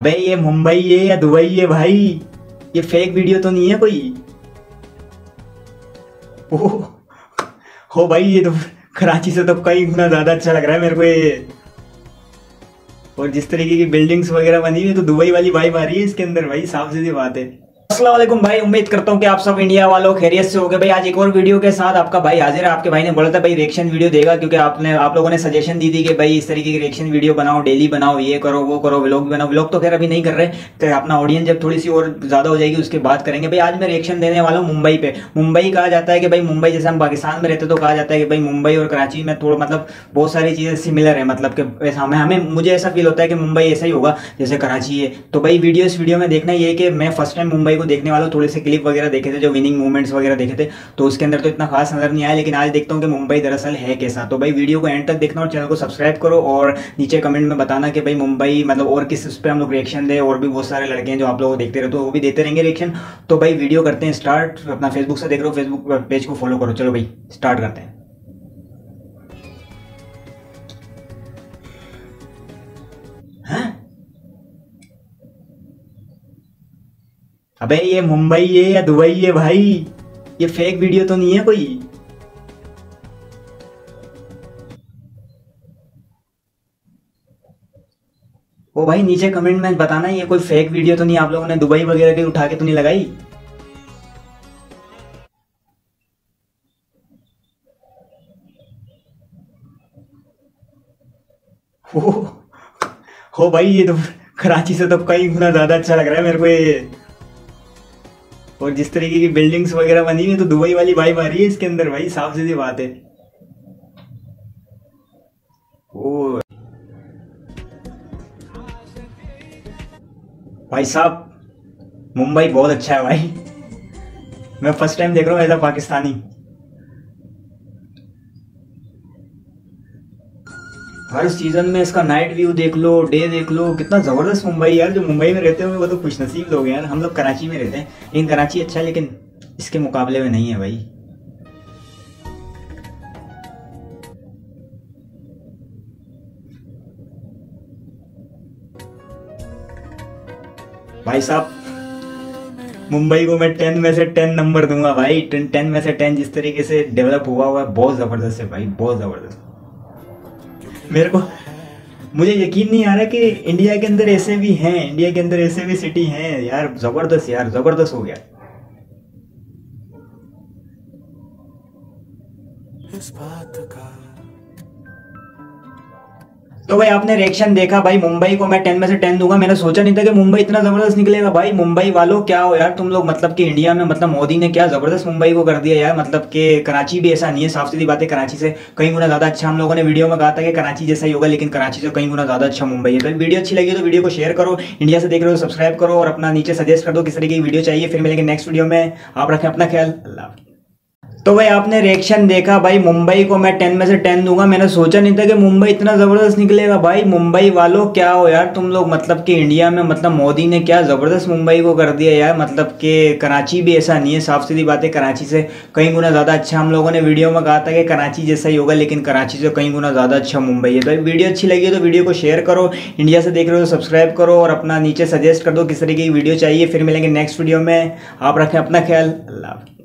भाई ये मुंबई है या दुबई है भाई? ये फेक वीडियो तो नहीं है कोई? ओ हो भाई, ये तो कराची से तो कई गुना ज़्यादा अच्छा लग रहा है मेरे को ये। और जिस तरीके की बिल्डिंग्स वगैरह बनी हुई है तो दुबई वाली वाइब आ रही है इसके अंदर भाई साफ़ सीधी बात है। असलम भाई, उम्मीद करता हूँ कि आप सब इंडिया वालों खैरियत से हो गए भाई, आज एक और वीडियो के साथ आपका भाई हाजिर है। आपके भाई ने बोला था, भाई रिएक्शन वीडियो देगा क्योंकि आपने, आप लोगों ने सजेशन दी थी कि, भाई, इस तरीके की रिएक्शन वीडियो बनाओ डेली बनाओ, ये करो, वो करो व्लॉग भी बनाओ। व्लॉग तो खैर अभी नहीं कर रहे तो अपना ऑडियंस जब थोड़ी सी और ज़्यादा हो जाएगी, उसके बाद करेंगे। भाई, आज मैं रिएक्शन देने वाला हूँ मुंबई पे। मुंबई कहा जाता है कि, भाई, मुंबई जैसे हम पाकिस्तान में रहते तो कहा जाता है कि, भाई, मुंबई और कराची में थोड़ा मतलब बहुत सारी चीज़ें सिमिलर है मतलब कि हमें हमें, मुझे ऐसा फील होता है कि मुंबई ऐसा ही होगा, जैसे कराची है। तो भाई वीडियो इस वीडियो में देखना ये कि मैं फ़र्स्ट टाइम मुंबई को देखने वाला थोड़े से क्लिप वगैरह देखे थे, जो विनिंग मूवमेंट्स वगैरह देखे थे तो उसके अंदर तो इतना खास नज़र नहीं आया, लेकिन आज देखता हूँ कि मुंबई दरअसल है कैसा। तो भाई वीडियो को एंड तक देखना और चैनल को सब्सक्राइब करो और नीचे कमेंट में बताना कि भाई मुंबई मतलब और किस पर हम लोग रिएक्शन दे, और भी बहुत सारे लड़के हैं जो आप लोग देखते रहते हो वो भी देते रहेंगे रिएक्शन तो भाई वीडियो करते हैं स्टार्ट अपना फेसबुक से देख रहे हो फेसबुक पेज को फॉलो करो। चलो भाई स्टार्ट करते हैं। अबे ये मुंबई है या दुबई है भाई, ये फेक वीडियो तो नहीं है कोई? ओ भाई, नीचे कमेंट में बताना, ये कोई फेक वीडियो तो नहीं आप लोगों ने दुबई वगैरह की उठा के तो नहीं लगाई? हो हो भाई, ये तो कराची से तो कई गुना ज़्यादा अच्छा लग रहा है मेरे को ये। और जिस तरीके की बिल्डिंग्स वगैरह बनी हुई है तो दुबई वाली वाइब आ रही है इसके अंदर भाई, साफ़ सीधी बात है। भाई साहब, मुंबई बहुत अच्छा है भाई। मैं फ़र्स्ट टाइम देख रहा हूँ एज अ पाकिस्तानी। हर सीज़न में इसका नाइट व्यू देख लो डे देख लो, कितना ज़बरदस्त मुंबई यार, जो मुंबई में रहते हो वो तो खुश नसीब लोग हैं यार, हम लोग कराची में रहते हैं। लेकिन कराची अच्छा है, लेकिन इसके मुकाबले में नहीं है भाई। भाई साहब, मुंबई को मैं टेन में से टेन नंबर दूँगा भाई। टेन में से टेन जिस तरीके से डेवलप हुआ हुआ है, बहुत ज़बरदस्त है भाई, बहुत ज़बरदस्त। मेरे को, मुझे यकीन नहीं आ रहा कि इंडिया के अंदर ऐसे भी हैं इंडिया के अंदर ऐसे भी सिटी हैं, यार ज़बरदस्त यार ज़बरदस्त हो गया। इस बात का तो भाई आपने रिएक्शन देखा, भाई मुंबई को मैं टेन में से टेन दूँगा। मैंने सोचा नहीं था कि मुंबई इतना ज़बरदस्त निकलेगा। भाई मुंबई वालों, क्या हो यार, तुम लोग मतलब कि इंडिया में मतलब मोदी ने क्या ज़बरदस्त मुंबई को कर दिया यार। मतलब कि कराची भी ऐसा नहीं है साफ़ सीधी बात है, कराची से कई गुना ज़्यादा अच्छा हम लोगों ने वीडियो में कहा था कि कराची जैसा ही होगा, लेकिन कराची से कई गुना ज़्यादा अच्छा मुंबई है। तो वीडियो अच्छी लगी तो वीडियो को शेयर करो इंडिया से देख रहे हो सब्सक्राइब करो और अपना नीचे सजेस्ट कर दो किस तरीके की वीडियो चाहिए। फिर मिलेंगे नेक्स्ट वीडियो में। आप रखें अपना ख्याल। अल्लाह तो भाई आपने रिएक्शन देखा, भाई मुंबई को मैं टेन में से टेन दूँगा। मैंने सोचा नहीं था कि मुंबई इतना ज़बरदस्त निकलेगा। भाई मुंबई वालों, क्या हो यार, तुम लोग मतलब कि इंडिया में मतलब मोदी ने क्या ज़बरदस्त मुंबई को कर दिया यार। मतलब कि कराची भी ऐसा नहीं है साफ़ सीधी बात है कराची से कई गुना ज़्यादा अच्छा। हम लोगों ने वीडियो में कहा था कि कराची जैसा ही होगा, लेकिन कराची से कई गुना ज़्यादा अच्छा मुंबई है। तो वीडियो अच्छी लगी तो वीडियो को शेयर करो। इंडिया से देख रहे हो तो सब्सक्राइब करो और अपना नीचे सजेस्ट कर दो किस तरीके की वीडियो चाहिए। फिर मिलेंगे नेक्स्ट वीडियो में। आप रखें अपना ख्याल। अल्लाह